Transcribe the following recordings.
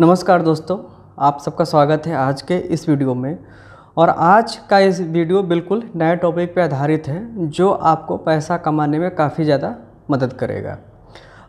नमस्कार दोस्तों, आप सबका स्वागत है आज के इस वीडियो में। और आज का इस वीडियो बिल्कुल नए टॉपिक पर आधारित है, जो आपको पैसा कमाने में काफ़ी ज़्यादा मदद करेगा।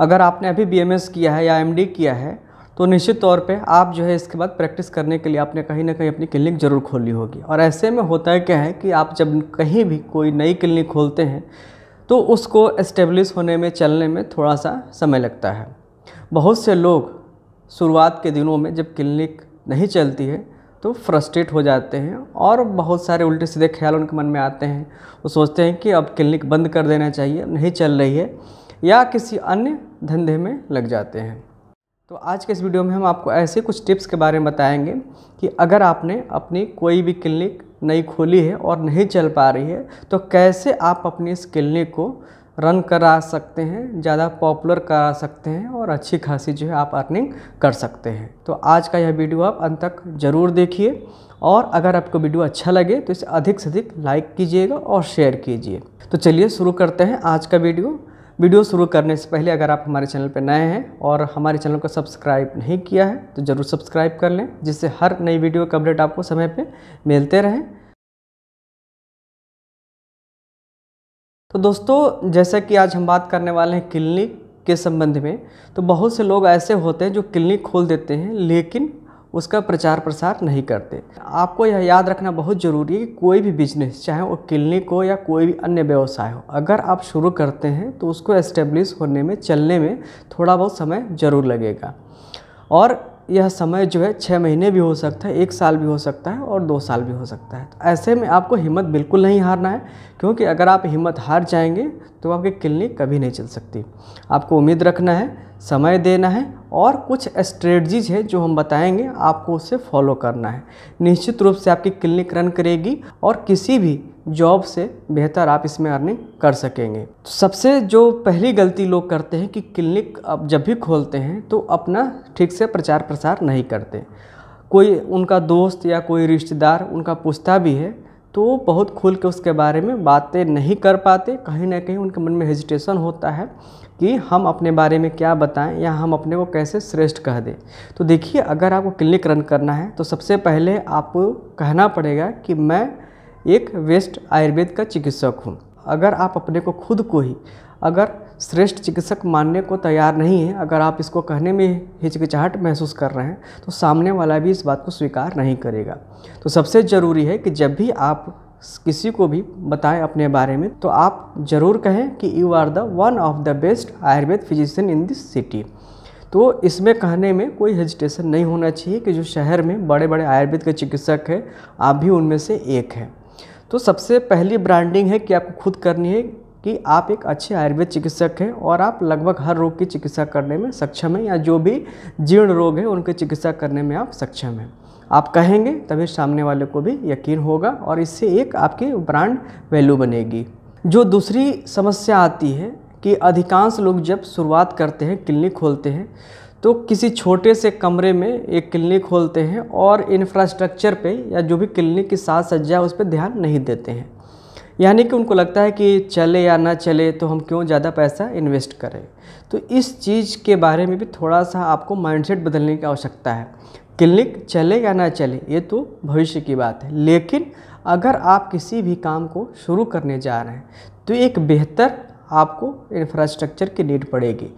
अगर आपने अभी बीएमएस किया है या एमडी किया है तो निश्चित तौर पे आप जो है इसके बाद प्रैक्टिस करने के लिए आपने कहीं ना कहीं अपनी क्लिनिक ज़रूर खोली होगी। और ऐसे में होता है क्या है कि आप जब कहीं भी कोई नई क्लिनिक खोलते हैं तो उसको इस्टेब्लिश होने में, चलने में थोड़ा सा समय लगता है। बहुत से लोग शुरुआत के दिनों में जब क्लिनिक नहीं चलती है तो फ्रस्ट्रेट हो जाते हैं और बहुत सारे उल्टे सीधे ख्याल उनके मन में आते हैं। वो सोचते हैं कि अब क्लिनिक बंद कर देना चाहिए, नहीं चल रही है, या किसी अन्य धंधे में लग जाते हैं। तो आज के इस वीडियो में हम आपको ऐसे कुछ टिप्स के बारे में बताएँगे कि अगर आपने अपनी कोई भी क्लिनिक नई खोली है और नहीं चल पा रही है तो कैसे आप अपनी इस क्लिनिक को रन करा सकते हैं, ज़्यादा पॉपुलर करा सकते हैं और अच्छी खासी जो है आप अर्निंग कर सकते हैं। तो आज का यह वीडियो आप अंत तक ज़रूर देखिए और अगर आपको वीडियो अच्छा लगे तो इसे अधिक से अधिक लाइक कीजिएगा और शेयर कीजिए। तो चलिए शुरू करते हैं आज का वीडियो। वीडियो शुरू करने से पहले अगर आप हमारे चैनल पर नए हैं और हमारे चैनल को सब्सक्राइब नहीं किया है तो ज़रूर सब्सक्राइब कर लें, जिससे हर नई वीडियो का अपडेट आपको समय पर मिलते रहें। तो दोस्तों, जैसा कि आज हम बात करने वाले हैं क्लिनिक के संबंध में तो बहुत से लोग ऐसे होते हैं जो क्लिनिक खोल देते हैं, लेकिन उसका प्रचार प्रसार नहीं करते। आपको यह याद रखना बहुत ज़रूरी है कि कोई भी बिज़नेस चाहे वो क्लिनिक हो या कोई भी अन्य व्यवसाय हो, अगर आप शुरू करते हैं तो उसको एस्टेब्लिश होने में, चलने में थोड़ा बहुत समय ज़रूर लगेगा। और यह समय जो है छः महीने भी हो सकता है, एक साल भी हो सकता है और दो साल भी हो सकता है। तो ऐसे में आपको हिम्मत बिल्कुल नहीं हारना है, क्योंकि अगर आप हिम्मत हार जाएँगे तो आपकी क्लिनिक कभी नहीं चल सकती। आपको उम्मीद रखना है, समय देना है और कुछ स्ट्रेटजीज है जो हम बताएँगे, आपको उसे फॉलो करना है। निश्चित रूप से आपकी क्लिनिक रन करेगी और किसी भी जॉब से बेहतर आप इसमें अर्निंग कर सकेंगे। तो सबसे जो पहली गलती लोग करते हैं कि क्लिनिक अब जब भी खोलते हैं तो अपना ठीक से प्रचार प्रसार नहीं करते। कोई उनका दोस्त या कोई रिश्तेदार उनका पूछता भी है तो वो बहुत खुल के उसके बारे में बातें नहीं कर पाते। कहीं ना कहीं उनके मन में हेजिटेशन होता है कि हम अपने बारे में क्या बताएँ या हम अपने को कैसे श्रेष्ठ कह दें। तो देखिए, अगर आपको क्लिनिक रन करना है तो सबसे पहले आपको कहना पड़ेगा कि मैं एक वेस्ट आयुर्वेद का चिकित्सक हूँ। अगर आप अपने को खुद को ही, अगर श्रेष्ठ चिकित्सक मानने को तैयार नहीं है, अगर आप इसको कहने में हिचकिचाहट महसूस कर रहे हैं तो सामने वाला भी इस बात को स्वीकार नहीं करेगा। तो सबसे ज़रूरी है कि जब भी आप किसी को भी बताएँ अपने बारे में तो आप ज़रूर कहें कि you are the one of the best Ayurveda physician in this city तो इसमें कहने में कोई हेजिटेशन नहीं होना चाहिए कि जो शहर में बड़े बड़े आयुर्वेद के चिकित्सक हैं, आप भी उनमें से एक हैं। तो सबसे पहली ब्रांडिंग है कि आपको खुद करनी है कि आप एक अच्छे आयुर्वेद चिकित्सक हैं और आप लगभग हर रोग की चिकित्सा करने में सक्षम हैं या जो भी जीर्ण रोग है उनकी चिकित्सा करने में आप सक्षम हैं। आप कहेंगे तभी सामने वाले को भी यकीन होगा और इससे एक आपकी ब्रांड वैल्यू बनेगी। जो दूसरी समस्या आती है कि अधिकांश लोग जब शुरुआत करते हैं क्लिनिक खोलते हैं तो किसी छोटे से कमरे में एक क्लिनिक खोलते हैं और इंफ्रास्ट्रक्चर पे या जो भी क्लिनिक की साज सज्जा उस पर ध्यान नहीं देते हैं। यानी कि उनको लगता है कि चले या ना चले तो हम क्यों ज़्यादा पैसा इन्वेस्ट करें? तो इस चीज़ के बारे में भी थोड़ा सा आपको माइंडसेट बदलने की आवश्यकता है। क्लिनिक चले या ना चले, ये तो भविष्य की बात है। लेकिन अगर आप किसी भी काम को शुरू करने जा रहे हैं तो एक बेहतर आपको इंफ्रास्ट्रक्चर की नीड पड़ेगी।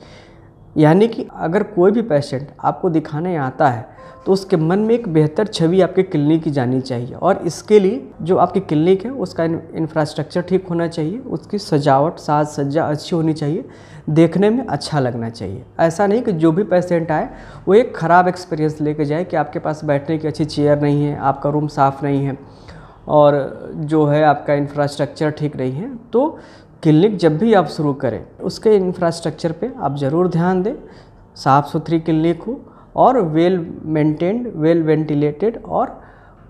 यानी कि अगर कोई भी पेशेंट आपको दिखाने आता है तो उसके मन में एक बेहतर छवि आपके क्लिनिक की जानी चाहिए और इसके लिए जो आपकी क्लिनिक है, उसका इंफ्रास्ट्रक्चर ठीक होना चाहिए, उसकी सजावट साज सज्जा अच्छी होनी चाहिए, देखने में अच्छा लगना चाहिए। ऐसा नहीं कि जो भी पेशेंट आए, वो एक ख़राब एक्सपीरियंस लेके जाए कि आपके पास बैठने की अच्छी चेयर नहीं है, आपका रूम साफ़ नहीं है और जो है आपका इंफ्रास्ट्रक्चर ठीक नहीं है तो क्लिनिक जब भी आप शुरू करें, उसके इंफ्रास्ट्रक्चर पे आप ज़रूर ध्यान दें। साफ़ सुथरी क्लिनिक हो और वेल मेंटेन्ड वेल वेंटिलेटेड और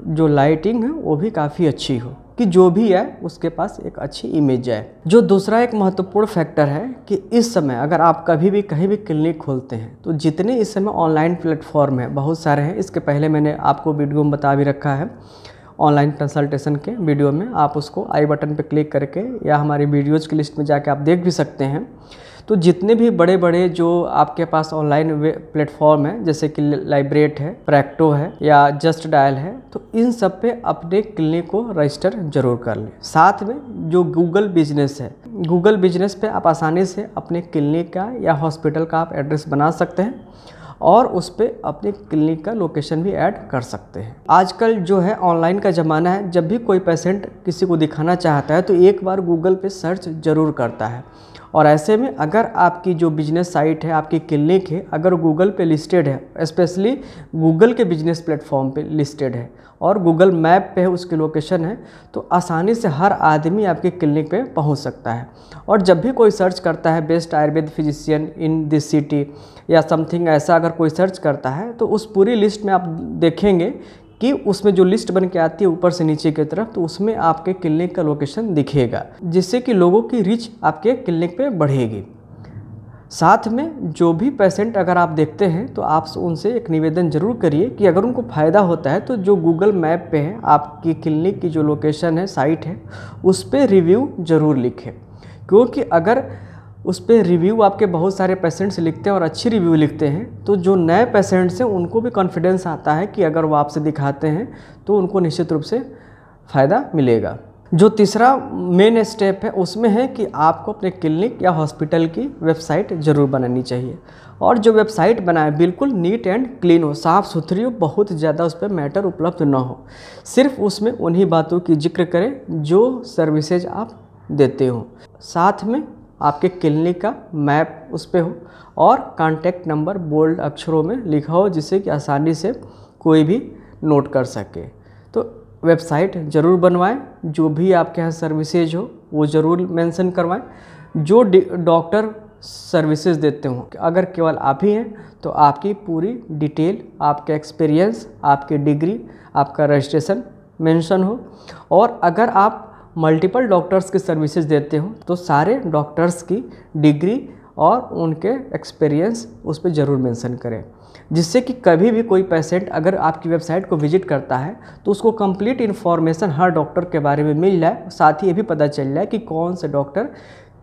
जो लाइटिंग है, वो भी काफ़ी अच्छी हो कि जो भी है, उसके पास एक अच्छी इमेज जाए जो दूसरा एक महत्वपूर्ण फैक्टर है कि इस समय अगर आप कभी भी, कहीं भी क्लिनिक खोलते हैं तो जितने इस समय ऑनलाइन प्लेटफॉर्म है, बहुत सारे हैं, इसके पहले मैंने आपको वीडियो में बता भी रखा है ऑनलाइन कंसल्टेशन के वीडियो में आप उसको आई बटन पर क्लिक करके या हमारी वीडियोज़ की लिस्ट में जाके आप देख भी सकते हैं। तो जितने भी बड़े बड़े जो आपके पास ऑनलाइन प्लेटफॉर्म है, जैसे कि लाइब्रेट है प्रैक्टो है या जस्ट डायल है तो इन सब पे अपने क्लिनिक को रजिस्टर ज़रूर कर लें। साथ में जो गूगल बिज़नेस है गूगल बिज़नेस पे आप आसानी से अपने क्लिनिक का या हॉस्पिटल का आप एड्रेस बना सकते हैं। और उस पर अपने क्लिनिक का लोकेशन भी ऐड कर सकते हैं। आजकल जो है ऑनलाइन का ज़माना है, जब भी कोई पेशेंट किसी को दिखाना चाहता है तो एक बार गूगल पे सर्च ज़रूर करता है। और ऐसे में अगर आपकी जो बिज़नेस साइट है, आपकी क्लिनिक है, अगर गूगल पे लिस्टेड है स्पेशली गूगल के बिज़नेस प्लेटफॉर्म पे लिस्टेड है और गूगल मैप पे है उसकी लोकेशन है तो आसानी से हर आदमी आपके क्लिनिक पे पहुँच सकता है। और जब भी कोई सर्च करता है best Ayurveda physician in this city या समथिंग ऐसा अगर कोई सर्च करता है तो उस पूरी लिस्ट में आप देखेंगे कि उसमें जो लिस्ट बन के आती है ऊपर से नीचे की तरफ़ तो उसमें आपके क्लिनिक का लोकेशन दिखेगा, जिससे कि लोगों की रीच आपके क्लिनिक पे बढ़ेगी। साथ में जो भी पेशेंट अगर आप देखते हैं तो आप उनसे एक निवेदन ज़रूर करिए कि अगर उनको फ़ायदा होता है तो जो गूगल मैप पे है, आपकी क्लिनिक की जो लोकेशन है साइट है, उस पर रिव्यू ज़रूर लिखें। क्योंकि अगर उस पर रिव्यू आपके बहुत सारे पेशेंट्स लिखते हैं और अच्छी रिव्यू लिखते हैं। तो जो नए पेशेंट्स हैं, उनको भी कॉन्फिडेंस आता है कि अगर वो आपसे दिखाते हैं तो उनको निश्चित रूप से फ़ायदा मिलेगा। जो तीसरा मेन स्टेप है, उसमें है कि आपको अपने क्लिनिक या हॉस्पिटल की वेबसाइट ज़रूर बनानी चाहिए। और जो वेबसाइट बनाए, बिल्कुल नीट एंड क्लीन हो, साफ़ सुथरी हो, बहुत ज़्यादा उस पर मैटर उपलब्ध ना हो। सिर्फ़ उसमें उन्हीं बातों की ज़िक्र करें जो सर्विसेज़ आप देते हो। साथ में आपके क्लिनिक का मैप उस पर हो और कॉन्टैक्ट नंबर बोल्ड अक्षरों में लिखा हो जिससे कि आसानी से कोई भी नोट कर सके। तो वेबसाइट ज़रूर बनवाएँ, जो भी आपके यहाँ सर्विसेज़ हो, वो ज़रूर मेंशन करवाएँ, जो डॉक्टर सर्विसेज़ देते हों। अगर केवल आप ही हैं तो आपकी पूरी डिटेल, आपका एक्सपीरियंस, आपकी डिग्री, आपका रजिस्ट्रेशन मेंशन हो। और अगर आप मल्टीपल डॉक्टर्स की सर्विसेज़ देते हो तो सारे डॉक्टर्स की डिग्री और उनके एक्सपीरियंस उस पर ज़रूर मेंशन करें। जिससे कि कभी भी कोई पेशेंट अगर आपकी वेबसाइट को विज़िट करता है तो उसको कंप्लीट इन्फॉर्मेशन हर डॉक्टर के बारे में मिल जाए, साथ ही ये भी पता चल जाए कि कौन से डॉक्टर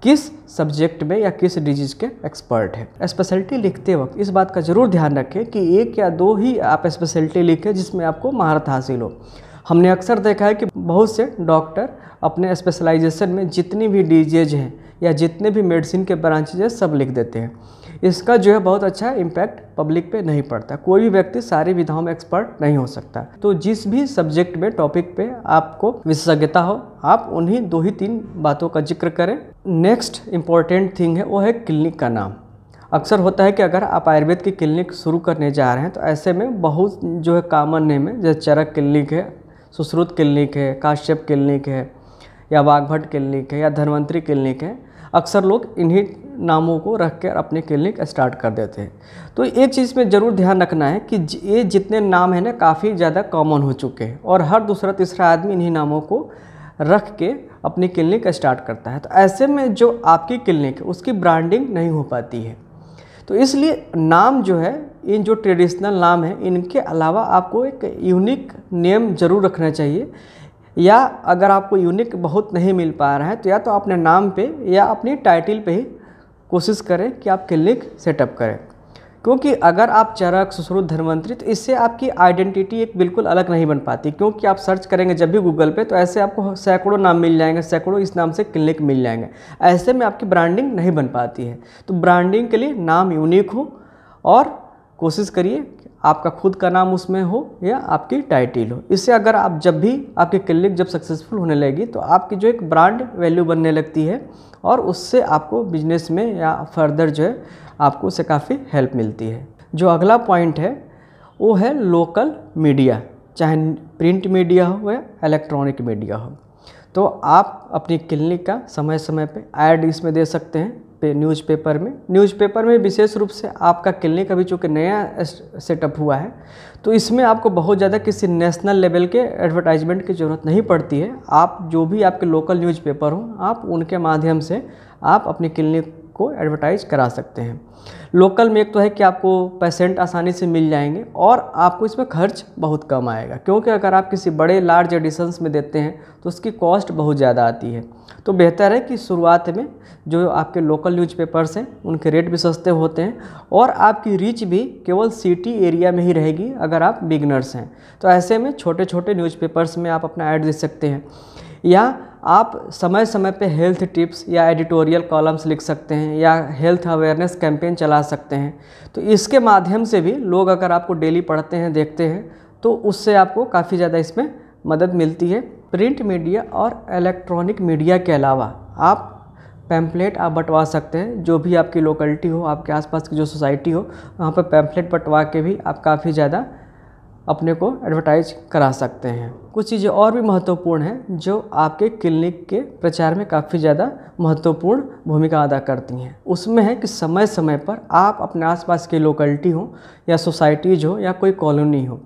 किस सब्जेक्ट में या किस डिज़ीज़ के एक्सपर्ट है। स्पेशलिटी लिखते वक्त इस बात का ज़रूर ध्यान रखें कि एक या दो ही आप स्पेशलिटी लिखें जिसमें आपको महारत हासिल हो। हमने अक्सर देखा है कि बहुत से डॉक्टर अपने स्पेशलाइजेशन में जितनी भी डीजेज हैं या जितने भी मेडिसिन के ब्रांचेज हैं, सब लिख देते हैं। इसका जो है बहुत अच्छा इम्पैक्ट पब्लिक पे नहीं पड़ता। कोई भी व्यक्ति सारी विधाओं में एक्सपर्ट नहीं हो सकता। तो जिस भी सब्जेक्ट में टॉपिक पे आपको विशेषज्ञता हो, आप उन्हीं दो ही तीन बातों का ज़िक्र करें। नेक्स्ट इंपॉर्टेंट थिंग है, वो है क्लिनिक का नाम। अक्सर होता है कि अगर आप आयुर्वेद की क्लिनिक शुरू करने जा रहे हैं तो ऐसे में बहुत जो है कॉमन नेम है, जैसे चरक क्लिनिक है सुश्रुत क्लिनिक है, काश्यप क्लिनिक है, या बागभट क्लिनिक है, या धनवंतरी क्लिनिक है, अक्सर लोग इन्हीं नामों को रख कर अपने क्लिनिक स्टार्ट कर देते हैं। तो एक चीज़ में ज़रूर ध्यान रखना है कि ये जितने नाम हैं ना, काफ़ी ज़्यादा कॉमन हो चुके हैं और हर दूसरा तीसरा आदमी इन्हीं नामों को रख के अपनी क्लिनिक स्टार्ट करता है। तो ऐसे में जो आपकी क्लिनिक है, उसकी ब्रांडिंग नहीं हो पाती है। तो इसलिए नाम जो है इन जो ट्रेडिशनल नाम है, इनके अलावा आपको एक यूनिक नेम ज़रूर रखना चाहिए। या अगर आपको यूनिक बहुत नहीं मिल पा रहा है तो या तो अपने नाम पे या अपनी टाइटल पे ही कोशिश करें कि आप क्लिनिक सेटअप करें। क्योंकि अगर आप चरक, सुश्रुत धनवंतरी तो इससे आपकी आइडेंटिटी एक बिल्कुल अलग नहीं बन पाती। क्योंकि आप सर्च करेंगे जब भी गूगल पे तो ऐसे आपको सैकड़ों नाम मिल जाएँगे, सैकड़ों इस नाम से क्लिनिक मिल जाएँगे। ऐसे में आपकी ब्रांडिंग नहीं बन पाती है। तो ब्रांडिंग के लिए नाम यूनिक हो और कोशिश करिए आपका खुद का नाम उसमें हो या आपकी टाइटिल हो। इससे अगर आप जब भी आपकी क्लिनिक जब सक्सेसफुल होने लगेगी तो आपकी जो एक ब्रांड वैल्यू बनने लगती है और उससे आपको बिज़नेस में या फर्दर जो है आपको उससे काफ़ी हेल्प मिलती है। जो अगला पॉइंट है, वो है लोकल मीडिया चाहे प्रिंट मीडिया हो या इलेक्ट्रॉनिक मीडिया हो। तो आप अपनी क्लिनिक का समय समय पे ऐड इसमें दे सकते हैं। पे न्यूज़पेपर में। न्यूज़पेपर में विशेष रूप से आपका क्लिनिक अभी चूँकि नया सेटअप हुआ है तो इसमें आपको बहुत ज़्यादा किसी नेशनल लेवल के एडवर्टाइजमेंट की ज़रूरत नहीं पड़ती है। आप जो भी आपके लोकल न्यूज़पेपर हो, आप उनके माध्यम से आप अपनी क्लिनिक को एडवर्टाइज करा सकते हैं। लोकल में एक तो है कि आपको पेशेंट आसानी से मिल जाएँगे और आपको इसमें खर्च बहुत कम आएगा, क्योंकि अगर आप किसी बड़े लार्ज एडिशंस में देते हैं तो उसकी कॉस्ट बहुत ज़्यादा आती है। तो बेहतर है कि शुरुआत में जो आपके लोकल न्यूज़पेपर्स हैं, उनके रेट भी सस्ते होते हैं और आपकी रीच भी केवल सिटी एरिया में ही रहेगी अगर आप बिगनर्स हैं। तो ऐसे में छोटे छोटे न्यूज़पेपर्स में आप अपना ऐड दे सकते हैं। या आप समय समय पे हेल्थ टिप्स या एडिटोरियल कॉलम्स लिख सकते हैं या हेल्थ अवेयरनेस कैंपेन चला सकते हैं। तो इसके माध्यम से भी लोग अगर आपको डेली पढ़ते हैं, देखते हैं तो उससे आपको काफ़ी ज़्यादा इसमें मदद मिलती है। प्रिंट मीडिया और इलेक्ट्रॉनिक मीडिया के अलावा आप पैम्पलेट आप बंटवा सकते हैं, जो भी आपकी लोकलिटी हो, आपके आसपास की जो सोसाइटी हो, वहाँ पर पैम्पलेट बंटवा के भी आप काफ़ी ज़्यादा अपने को एडवर्टाइज करा सकते हैं। कुछ चीज़ें और भी महत्वपूर्ण हैं जो आपके क्लिनिक के प्रचार में काफ़ी ज़्यादा महत्वपूर्ण भूमिका अदा करती हैं। उसमें है कि समय समय पर आप अपने आसपास की लोकलिटी हो या सोसाइटीज हो या कोई कॉलोनी हो,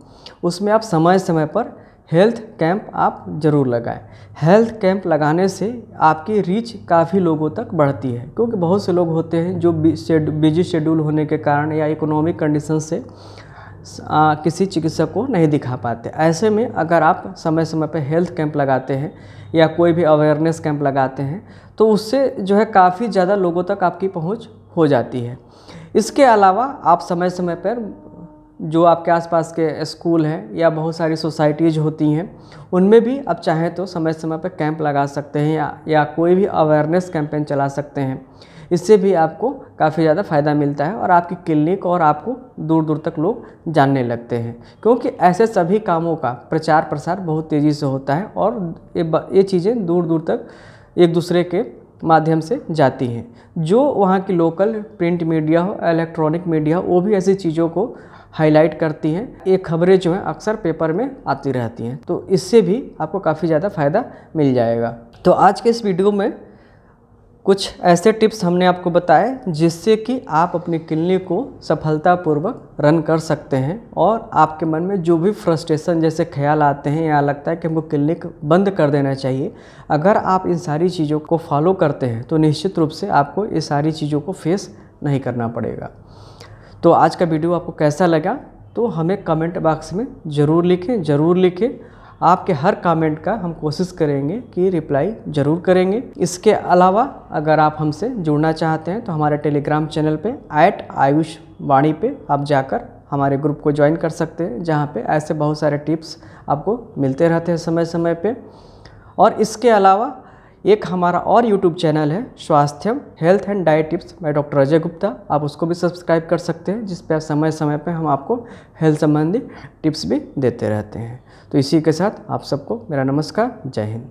उसमें आप समय समय पर हेल्थ कैंप आप ज़रूर लगाएँ। हेल्थ कैंप लगाने से आपकी रीच काफ़ी लोगों तक बढ़ती है, क्योंकि बहुत से लोग होते हैं जो बिज़ी शेड्यूल होने के कारण या इकोनॉमिक कंडीशन से आ, किसी चिकित्सक को नहीं दिखा पाते। ऐसे में अगर आप समय समय पर हेल्थ कैंप लगाते हैं या कोई भी अवेयरनेस कैंप लगाते हैं तो उससे जो है काफ़ी ज़्यादा लोगों तक आपकी पहुँच हो जाती है। इसके अलावा आप समय समय पर जो आपके आसपास के स्कूल हैं या बहुत सारी सोसाइटीज़ होती हैं उनमें भी आप चाहें तो समय समय पर कैंप लगा सकते हैं या या कोई भी अवेयरनेस कैंपेन चला सकते हैं। इससे भी आपको काफ़ी ज़्यादा फ़ायदा मिलता है और आपकी क्लिनिक और आपको दूर दूर तक लोग जानने लगते हैं। क्योंकि ऐसे सभी कामों का प्रचार प्रसार बहुत तेज़ी से होता है और ये ये चीज़ें दूर दूर तक एक दूसरे के माध्यम से जाती हैं। जो वहाँ की लोकल प्रिंट मीडिया हो, इलेक्ट्रॉनिक मीडिया हो, वो भी ऐसी चीज़ों को हाईलाइट करती हैं। ये खबरें जो हैं अक्सर पेपर में आती रहती हैं। तो इससे भी आपको काफ़ी ज़्यादा फ़ायदा मिल जाएगा। तो आज के इस वीडियो में कुछ ऐसे टिप्स हमने आपको बताए जिससे कि आप अपनी क्लिनिक को सफलतापूर्वक रन कर सकते हैं और आपके मन में जो भी फ्रस्ट्रेशन जैसे ख्याल आते हैं या लगता है कि हमको क्लिनिक बंद कर देना चाहिए, अगर आप इन सारी चीज़ों को फॉलो करते हैं तो निश्चित रूप से आपको ये सारी चीज़ों को फेस नहीं करना पड़ेगा। तो आज का वीडियो आपको कैसा लगा तो हमें कमेंट बॉक्स में ज़रूर लिखें ज़रूर लिखें आपके हर कमेंट का हम कोशिश करेंगे कि रिप्लाई ज़रूर करेंगे। इसके अलावा अगर आप हमसे जुड़ना चाहते हैं तो हमारे टेलीग्राम चैनल पे ऐट आयुष वाणी पर आप जाकर हमारे ग्रुप को ज्वाइन कर सकते हैं, जहाँ पे ऐसे बहुत सारे टिप्स आपको मिलते रहते हैं समय समय पे। और इसके अलावा एक हमारा और यूट्यूब चैनल है, Swasthyam, health and diet tips. मैं डॉक्टर अजय गुप्ता, आप उसको भी सब्सक्राइब कर सकते हैं, जिस पर समय समय पर हम आपको हेल्थ संबंधी टिप्स भी देते रहते हैं। तो इसी के साथ आप सबको मेरा नमस्कार, जय हिंद।